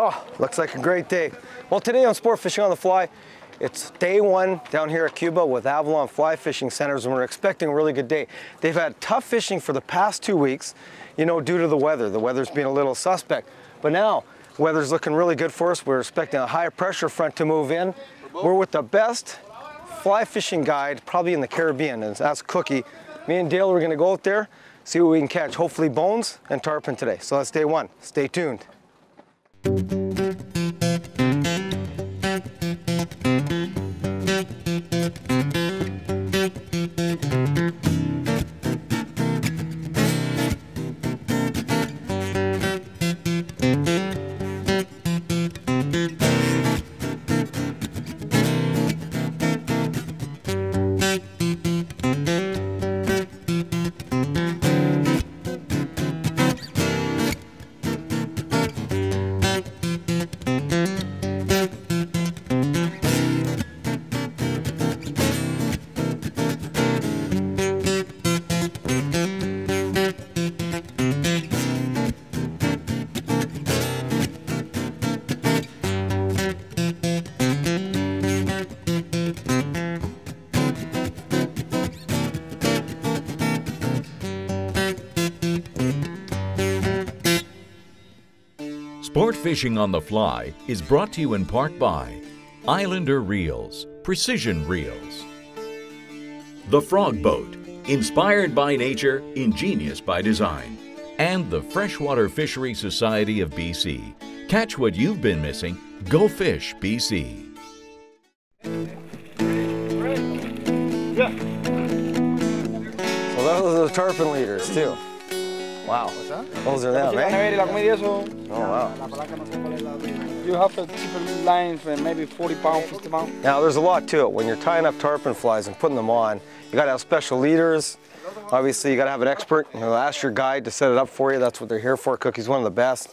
Oh, looks like a great day. Well, today on Sport Fishing on the Fly, it's day one down here at Cuba with Avalon Fly Fishing Centers, and we're expecting a really good day. They've had tough fishing for the past two weeks, you know, due to the weather. The weather's been a little suspect. But now, weather's looking really good for us. We're expecting a high pressure front to move in. We're with the best fly fishing guide probably in the Caribbean, and that's Cookie. Me and Dale we're gonna go out there, see what we can catch. Hopefully bones and tarpon today. So that's day one. Stay tuned. Thank you. Sport Fishing on the Fly is brought to you in part by Islander Reels, Precision Reels. The Frog Boat, inspired by nature, ingenious by design. And the Freshwater Fishery Society of BC. Catch what you've been missing. Go Fish BC. So those are the tarpon leaders too. Wow. What's that? Those are them, eh? la comida eso, Oh wow. la palaca no sé cuál es la You have to keep a line for maybe 40 pounds, 50 pounds. Now there's a lot to it. When you're tying up tarpon flies and putting them on, you gotta have special leaders. Obviously you gotta have an expert. You know, ask your guide to set it up for you. That's what they're here for. Cookie's one of the best.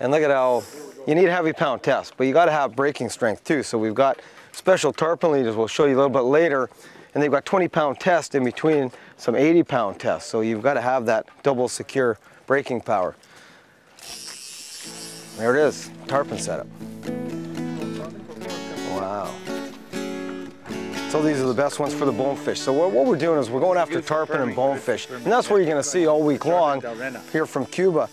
And look at how, you need a heavy pound test, but you gotta have breaking strength too. So we've got special tarpon leaders we'll show you a little bit later. And they've got 20 pound test in between some 80 pound tests. So you've gotta have that double secure braking power. There it is, tarpon setup. Wow. So these are the best ones for the bonefish. So what, what we're doing is we're going after tarpon and bonefish. And that's what you're gonna see all week long here from Cuba.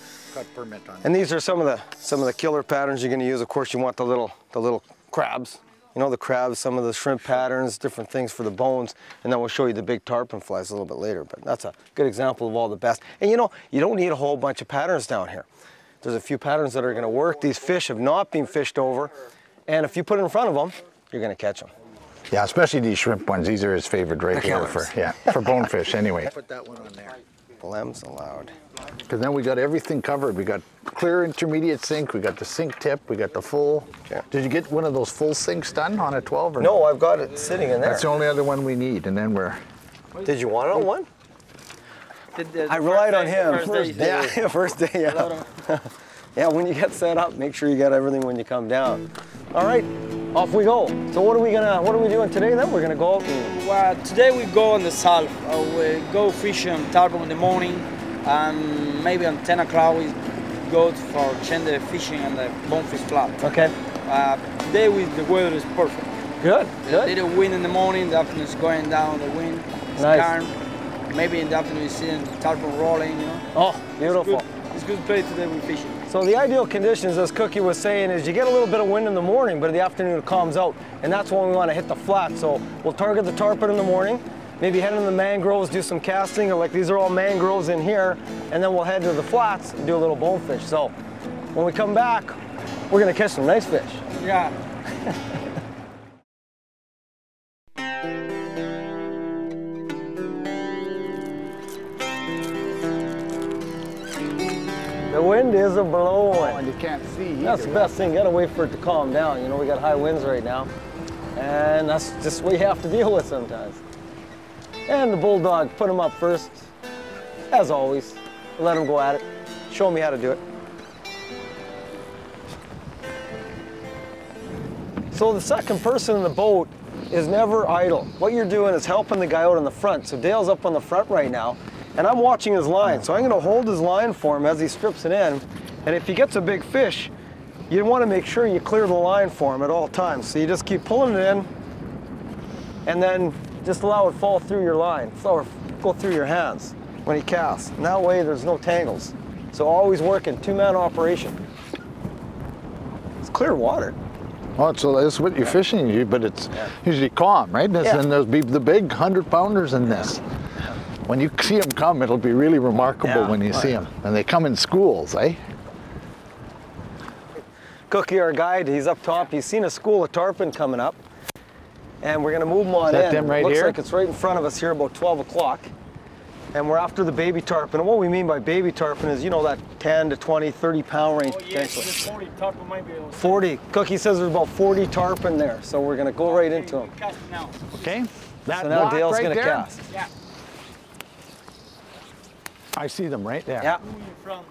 And these are some of the some of the killer patterns you're gonna use. Of course, you want the little the little crabs. You know, the crabs, some of the shrimp patterns, different things for the bones. And then we'll show you the big tarpon flies a little bit later. But that's a good example of all the best. And you know, you don't need a whole bunch of patterns down here. There's a few patterns that are gonna work. These fish have not been fished over. And if you put it in front of them, you're gonna catch them. Yeah, especially these shrimp ones. These are his favorite right here for yeah for bonefish anyway. Put that one on there. Blems allowed. Because then we got everything covered. We got clear intermediate sink. We got the sink tip. We got the full. Okay. Did you get one of those full sinks done on a 12 or No, I've got it sitting in there. That's the only other one we need, and then we're. Did you want it on one? The- the- the I relied on him. first day, First, yeah, first day, yeah. yeah, when you get set up, make sure you got everything when you come down. All right, off we go. So what are we gonna, what are we doing today then? We're gonna go Well, today we go on the south. Uh, we go fishing on tarpon in the morning, and maybe on 10 o'clock we go for Chende fishing on the Bonefish Flat. okay, Uh, today we, the weather is perfect. good, A good. little wind in the morning, the afternoon is going down, the wind is Nice. calm. Maybe in the afternoon you see tarpon rolling, you know. Oh, It's beautiful. good, it's good place today we fishing. So the ideal conditions, as Cookie was saying, is you get a little bit of wind in the morning, but in the afternoon it calms out, and that's when we want to hit the flat. So we'll target the tarpon in the morning, maybe head into the mangroves, do some casting, or like these are all mangroves in here, and then we'll head to the flats and do a little bonefish. So when we come back, we're gonna catch some nice fish. Yeah. The wind is a blowing. Oh, and you can't see. That's the best thing. You gotta wait for it to calm down. You know, we got high winds right now, and that's just what you have to deal with sometimes. And the bulldog, put him up first, as always. Let him go at it. Show me how to do it. So the second person in the boat is never idle. What you're doing is helping the guy out in the front. So Dale's up on the front right now, and I'm watching his line. So I'm gonna hold his line for him as he strips it in. And if he gets a big fish, you want to make sure you clear the line for him at all times. So you just keep pulling it in and then just allow it fall through your line, or go through your hands when he casts. And that way there's no tangles. So always working, two-man operation. It's clear water. Oh, so that's what you're fishing, but it's usually calm, right? This, Yeah. And there'll be the big hundred pounders in this. When you see them come, it'll be really remarkable Yeah. when you see them. And they come in schools, eh? Cookie, our guide, he's up top. He's seen a school of tarpon coming up. And we're gonna move them on Is that in. them right Looks here? like it's right in front of us here about 12 o'clock. And we're after the baby tarpon. And what we mean by baby tarpon is, you know, that 10 to 20, 30 pound range Oh, yes, potentially. there's 40 tarpon might be able to- 40. Cookie says there's about 40 tarpon there. So we're gonna go right into them. Cast now. Okay. That So now Dale's right gonna there, cast. Yeah. I see them right there. Yeah. Two in front.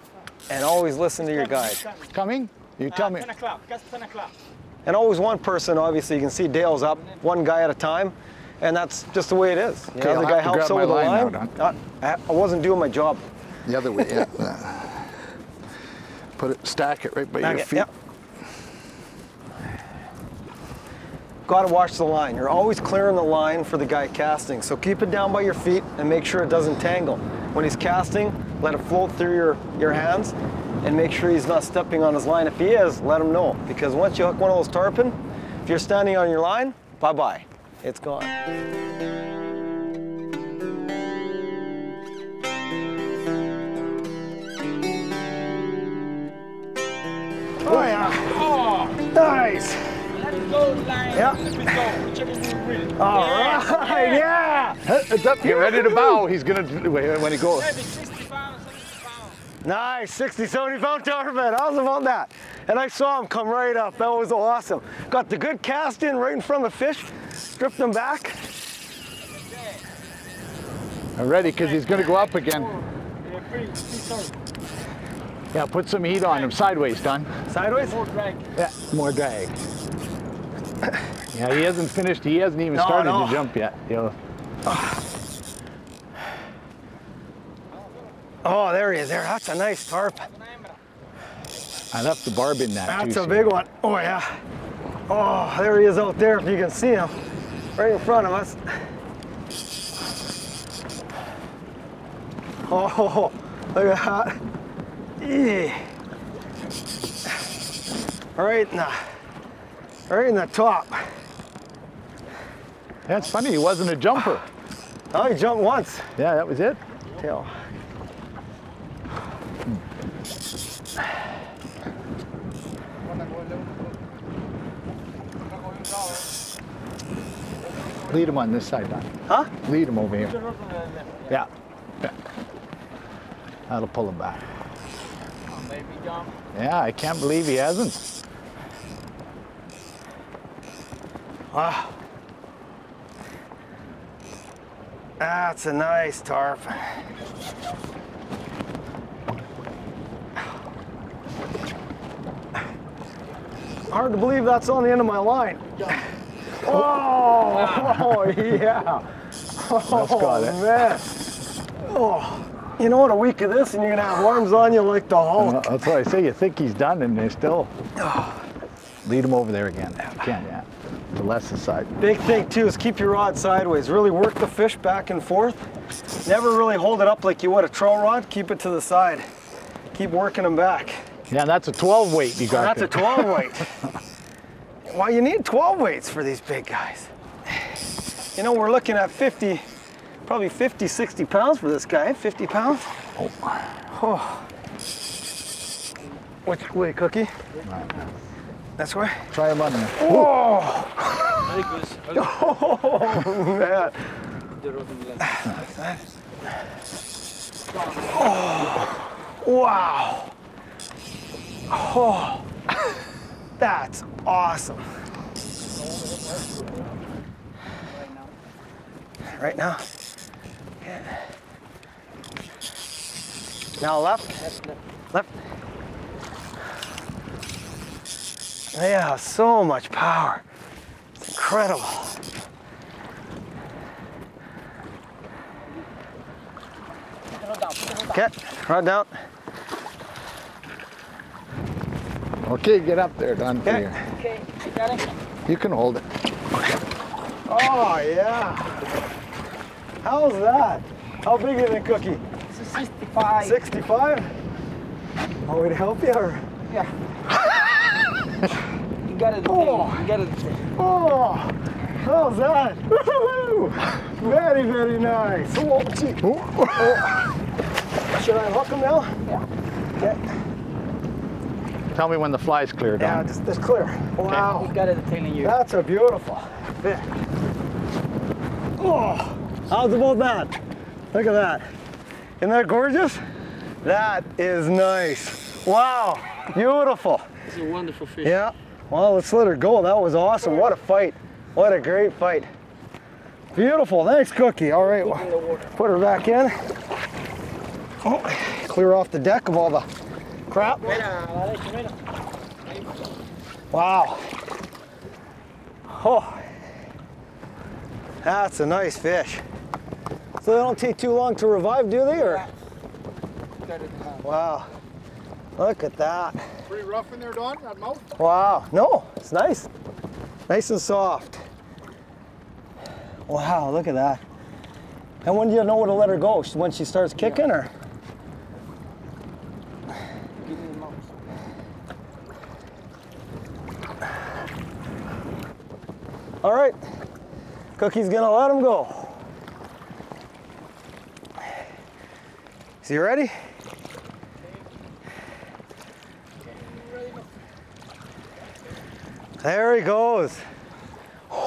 And always listen to your guide. Coming? You Uh, tell me. 10 o'clock. Cast 10 o'clock. And always one person, obviously, you can see Dale's up, one guy at a time. And that's just the way it is. You Okay, know, I'll the have guy helps grab over the line line. now, I I wasn't doing my job. The other way, yeah. Put it, stack it right by your Okay, feet. yep. Got to watch the line. You're always clearing the line for the guy casting. So keep it down by your feet and make sure it doesn't tangle. When he's casting, let it float through your, your hands and make sure he's not stepping on his line. If he is, let him know. Because once you hook one of those tarpon, if you're standing on your line, bye-bye. It's gone. Oh yeah, Oh, nice. let it go, line. Yeah. Let it go. Check it out, really. All Yeah, right, yeah. It's up. Get ready to bow. He's gonna do- when he goes. 60 pounds, 70 pounds. Nice, 60, 70 pound tarpon. How's about that? And I saw him come right up. That was awesome. Got the good cast in right in front of the fish. Stripped him back. I'm ready because he's gonna go up again. Yeah, pretty, pretty sorry. Yeah, put some heat on him sideways, Don. Sideways. More drag. Yeah, more drag. Yeah, he hasn't finished. He hasn't even No, started no. to jump yet. You know. Oh, there he is. There. That's a nice tarpon. I left the barb in that That's too. a so- big one. Oh yeah. Oh, there he is out there. If you can see him, right in front of us. Oh, look at that. Yeah. Right in the, right in the top. That's funny. He wasn't a jumper. Oh, he jumped once. Yeah, that was it. Tail. Lead him on this side, Don. Huh? Lead him over here. Yeah. yeah. That'll pull him back. Maybe jump. Yeah, I can't believe he hasn't. Wow. That's a nice tarpon. Hard to believe that's on the end of my line. Oh, oh, oh yeah. Oh, got it. man. Oh, you know what? A week of this and you're gonna have worms on you like the Hulk. That's why I say you think he's done and they still. Ah. Lead him over there again. you yeah. The left side. Big thing too is keep your rod sideways. Really work the fish back and forth. Never really hold it up like you would a troll rod. Keep it to the side. Keep working them back. Yeah, that's a 12 weight you got. That's a 12 weight. well, you need 12 weights for these big guys. You know, we're looking at 50, probably 50, 60 pounds for this guy. 50 pounds. Oh. Which way, Cookie? That's way. Try him on there. Oh. Oh man. The rod in the left. Wow. Oh, that's awesome. Right now? Yeah. Now left? Left. They have so much power. It's incredible. Okay, run down. Okay, get up there, Don. for Okay. you. Okay, you got it? You can hold it. Oh, yeah. How's that? How big is oh, it, Cookie? It's a 65. 65? Want me to help you? Or? Yeah. you got it. Oh. You got it. Oh, how's that? Very, very nice. Oh, gee. Oh. Should I hook him now? Yeah. Okay. Tell me when the fly's clear, Yeah, Don. just, just clear. Wow. You got it telling you. That's a beautiful fish. Oh, how's about that? Look at that. Isn't that gorgeous? That is nice. Wow, beautiful. It's a wonderful fish. Yeah. Well, let's let her go. That was awesome. What a fight. What a great fight. Beautiful. Thanks, Cookie. All right, water. put her back in. Oh, clear off the deck of all the crap. Mira, la leche, mira. Wow. Oh, that's a nice fish. So they don't take too long to revive, do they? Or wow, look at that. Pretty rough in there, Don, that mouth? Wow, no, it's nice, nice and soft. Wow, look at that. And when do you know when to let her go? When she starts kicking, or? give me the mouse. All right, Cookie's gonna let him go. Is he ready? There he goes.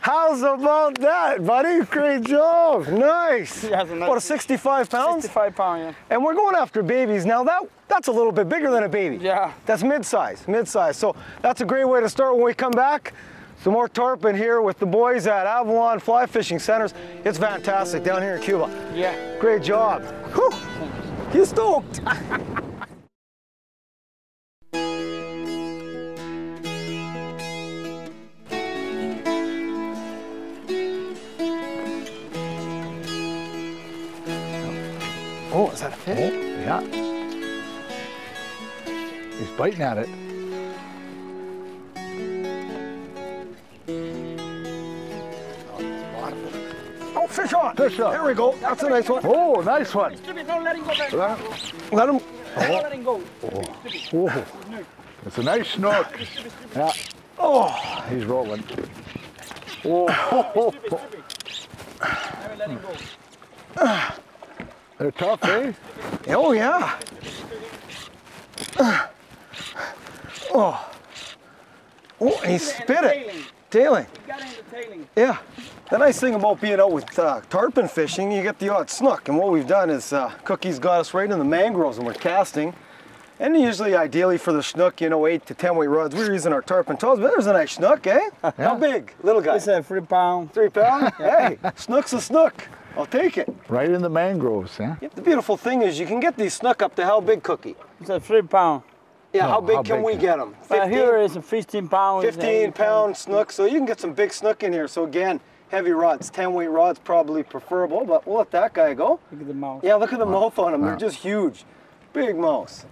How's about that, buddy? Great job. Nice. What, a 65 pounds? 65 pound, yeah. And we're going after babies. Now that that's a little bit bigger than a baby. Yeah. That's mid-size, mid-size. So that's a great way to start when we come back. Some more tarpon here with the boys at Avalon Fly Fishing Centers. It's fantastic down here in Cuba. Yeah. Great job. Whew. You stoked. Oh, is that a fish? Oh, Yeah. He's biting at it. Oh, fish on. Fish on. There we go. That's a nice one. Oh, nice one. Don't let him go back. Let him. Don't let him go. Oh, it's a nice snook. Yeah, Oh, he's rolling. Oh, Never oh. let him go. Ah. They're tough, eh? oh yeah. Oh. Oh, and he spit it. Tailing. Tailing. You got it in the tailing. Yeah. The nice thing about being out with uh, tarpon fishing, you get the odd snook. And what we've done is uh, Cookie's got us right in the mangroves and we're casting. And usually, ideally for the snook, you know, eight to 10 weight rods, we're using our tarpon toes. But there's a nice snook, eh? How big? Little guy? It's a three pound. Three pound? hey, snook's a snook. I'll take it. Right in the mangroves, huh? The beautiful thing is you can get these snook up to how big, Cookie? It's a three pound. Yeah, No, how big how can big we can- get them? But here is a 15 pound. 15 pound snook, so you can get some big snook in here. So again, heavy rods, 10 weight rods probably preferable, but we'll let that guy go. Look at the mouth. Yeah, look at the mouth on them. They're just huge. Big mouths.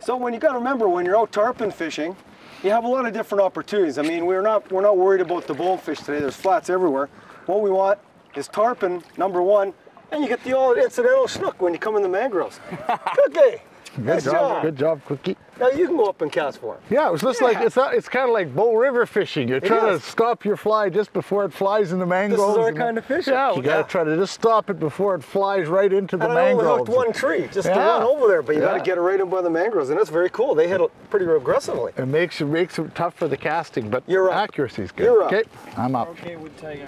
So when you got to remember when you're out tarpon fishing, you have a lot of different opportunities. I mean, we're not we're not worried about the bonefish today. There's flats everywhere. What we want is tarpon number one, and you get the old incidental snook when you come in the mangroves. Cookie, Good nice job, job. good job, Cookie. Now you can go up and cast for him. Yeah, it was just like it's not, it's kind of like Bow River fishing. You're trying is. to stop your fly just before it flies in the mangroves. This is our kind of fishing. Yeah, you Yeah. gotta try to just stop it before it flies right into the And I only mangroves. hooked one tree just to Yeah. run over there, but you got to get it right in by the mangroves, and that's very cool. They hit it pretty aggressively. It makes it makes it tough for the casting, but You're accuracy is good. You're up. Okay, I'm up. Okay, with tiger.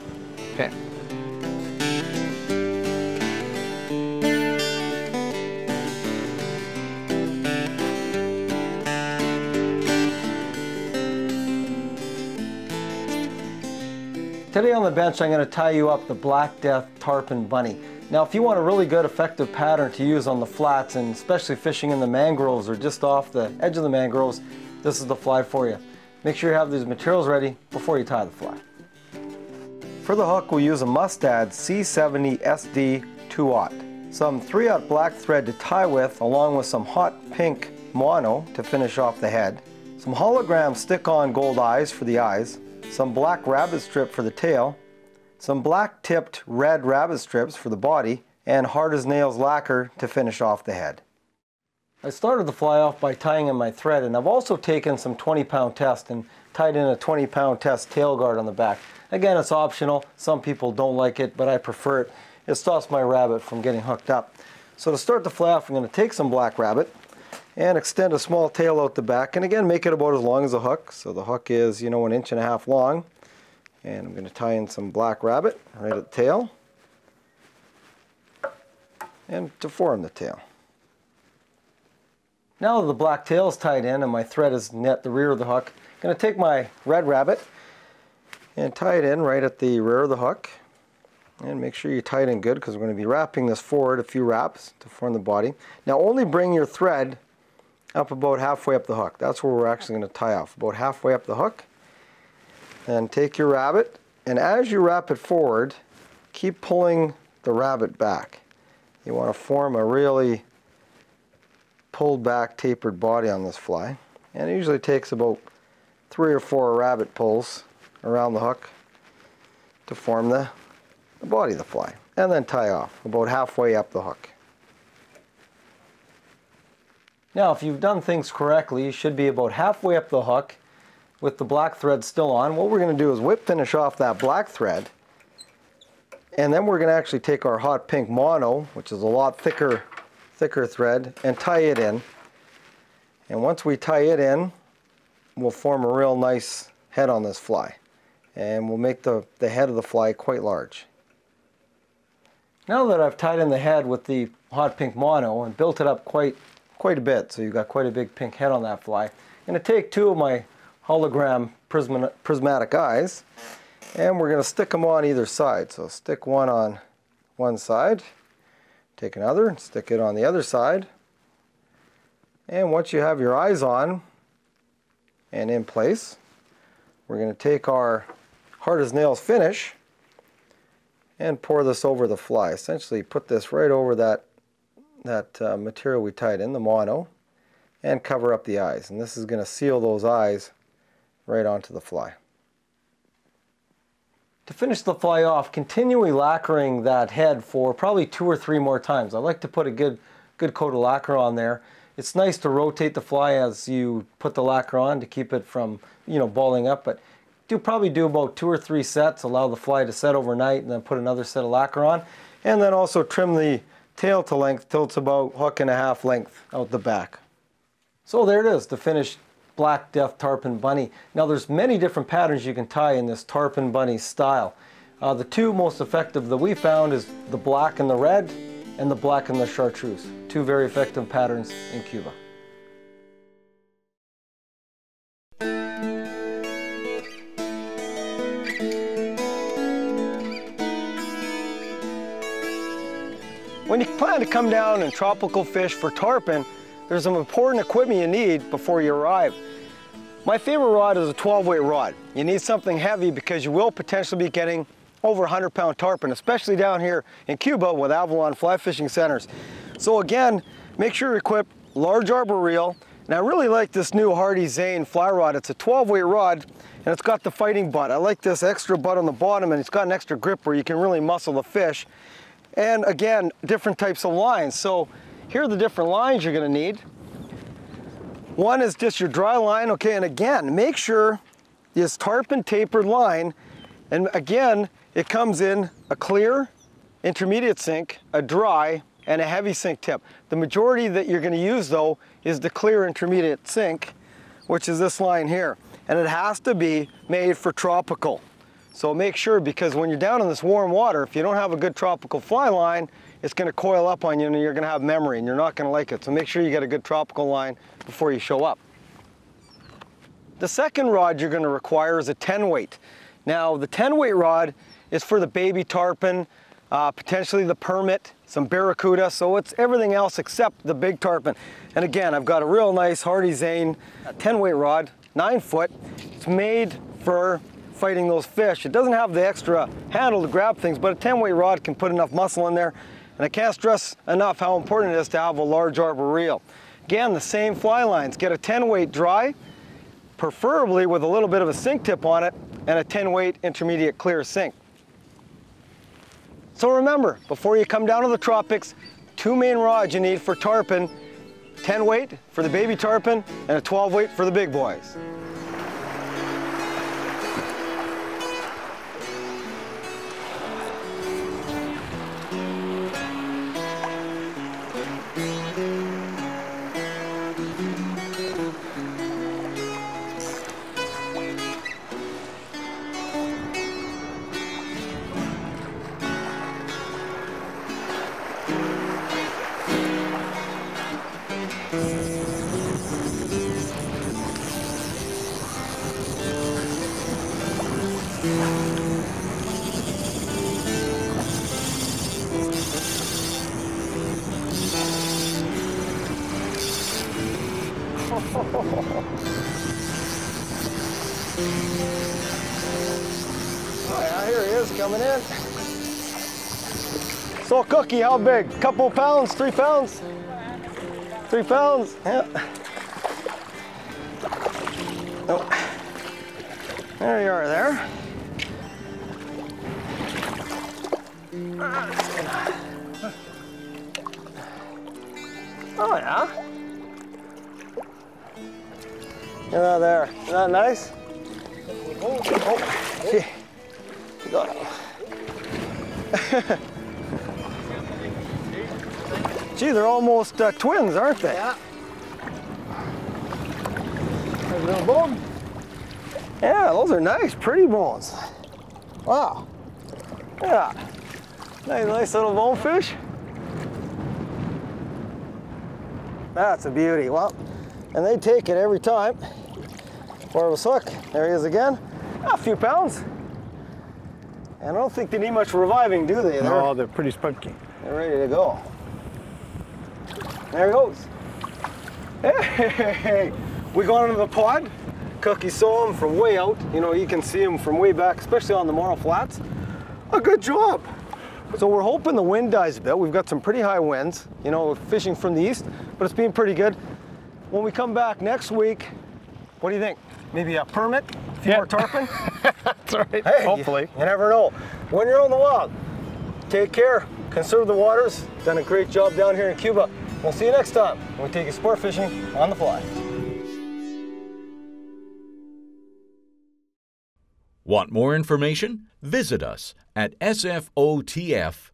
Okay. Today on the bench, I'm going to tie you up the Black Death Tarpon Bunny. Now, if you want a really good effective pattern to use on the flats, and especially fishing in the mangroves or just off the edge of the mangroves, this is the fly for you. Make sure you have these materials ready before you tie the fly. For the hook, we'll use a Mustad C70 SD 2-aught. some 3-aught black thread to tie with along with some hot pink mono to finish off the head, some hologram stick-on gold eyes for the eyes, some black rabbit strip for the tail, some black tipped red rabbit strips for the body, and hard as nails lacquer to finish off the head. I started the fly off by tying in my thread and I've also taken some 20 pound test and tied in a 20 pound test tail guard on the back. Again, it's optional. Some people don't like it, but I prefer it. It stops my rabbit from getting hooked up. So to start the fly off, I'm going to take some black rabbit and extend a small tail out the back. And again, make it about as long as the hook. So the hook is, you know, an inch and a half long. And I'm going to tie in some black rabbit right at the tail and to form the tail. Now that the black tail is tied in and my thread is net the rear of the hook, I'm going to take my red rabbit and tie it in right at the rear of the hook. And make sure you tie it in good because we're going to be wrapping this forward a few wraps to form the body. Now only bring your thread up about halfway up the hook. That's where we're actually going to tie off, about halfway up the hook. And take your rabbit and as you wrap it forward, keep pulling the rabbit back. You want to form a really pulled back tapered body on this fly. And it usually takes about three or four rabbit pulls around the hook to form the, the body of the fly. And then tie off about halfway up the hook. Now if you've done things correctly, you should be about halfway up the hook with the black thread still on. What we're going to do is whip finish off that black thread and then we're going to actually take our hot pink mono, which is a lot thicker, thicker thread, and tie it in. And once we tie it in, we'll form a real nice head on this fly. And we'll make the, the head of the fly quite large. Now that I've tied in the head with the hot pink mono and built it up quite, quite a bit, so you've got quite a big pink head on that fly, I'm going to take two of my hologram prismatic eyes and we're going to stick them on either side. So stick one on one side, take another, and stick it on the other side. And once you have your eyes on and in place, we're going to take our hard as nails finish and pour this over the fly. Essentially put this right over that, that uh, material we tied in, the mono, and cover up the eyes. And this is going to seal those eyes right onto the fly. To finish the fly off, continually lacquering that head for probably two or three more times. I like to put a good, good coat of lacquer on there. It's nice to rotate the fly as you put the lacquer on to keep it from, you know, balling up, but do probably do about two or three sets, allow the fly to set overnight and then put another set of lacquer on. And then also trim the tail to length till it's about hook and a half length out the back. So there it is, the finished black death tarpon bunny. Now there's many different patterns you can tie in this tarpon bunny style. Uh, the two most effective that we found is the black and the red and the black and the chartreuse. Two very effective patterns in Cuba. When you plan to come down and tropical fish for tarpon, there's some important equipment you need before you arrive. My favorite rod is a 12 weight rod. You need something heavy because you will potentially be getting over 100 pound tarpon, especially down here in Cuba with Avalon fly fishing centers. So again, make sure you equip large arbor reel. And I really like this new Hardy Zane fly rod. It's a 12 weight rod and it's got the fighting butt. I like this extra butt on the bottom and it's got an extra grip where you can really muscle the fish. And again, different types of lines. So here are the different lines you're gonna need. One is just your dry line, okay, and again, make sure this tarpon tapered line, and again, it comes in a clear, intermediate sink, a dry, and a heavy sink tip. The majority that you're gonna use though is the clear intermediate sink, which is this line here. And it has to be made for tropical. So make sure, because when you're down in this warm water, if you don't have a good tropical fly line, it's going to coil up on you and you're going to have memory and you're not to like it. So make sure you get a good tropical line before you show up. The second rod you're going to require is a 10 weight. Now the 10 weight rod is for the baby tarpon, uh, potentially the permit, some barracuda, so it's everything else except the big tarpon. And again, I've got a real nice Hardy Zane 10 weight rod, 9 foot. It's made for fighting those fish. It doesn't have the extra handle to grab things, but a 10 weight rod can put enough muscle in there And I can't stress enough how important it is to have a large arbor reel. Again, the same fly lines. Get a 10 weight dry, preferably with a little bit of a sink tip on it, and a 10 weight intermediate clear sink. So remember, before you come down to the tropics, two main rods you need for tarpon, 10 weight for the baby tarpon, and a 12 weight for the big boys. So Cookie, how big? Couple pounds, three pounds? Three pounds, yeah. Oh. There you are there. Oh yeah. Look at that there. Isn't that nice? Oh, oh, oh. gee. Got it. Gee, they're almost uh, twins, aren't they? Yeah. There's a little bone. Yeah, those are nice, pretty bones. Wow. Yeah. Nice, nice little bonefish. That's a beauty. Well, and they take it every time. Barbless hook. There he is again. A few pounds. And I don't think they need much reviving, do they? They're, No, they're pretty spunky. they're ready to go. There he goes. Hey, we got into the pod. Cookie saw him from way out. You know, you can see him from way back, especially on the Morrow Flats. A good job. So we're hoping the wind dies a bit. We've got some pretty high winds, you know, fishing from the east, but it's been pretty good. When we come back next week, what do you think? Maybe a permit, a few Yeah. more tarpon? That's right. Hey, Hopefully. You, you never know. When you're on the wild, take care, conserve the waters. Done a great job down here in Cuba. We'll see you next time when we take you sport fishing on the fly. Want more information? Visit us at sfotf.ca.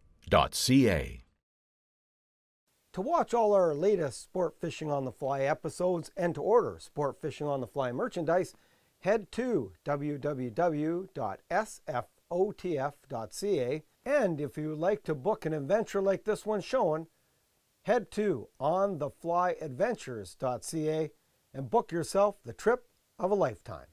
To watch all our latest Sport Fishing on the Fly episodes and to order Sport Fishing on the Fly merchandise, head to www.sfotf.ca. And if you would like to book an adventure like this one shown, head to ontheflyadventures.ca and book yourself the trip of a lifetime.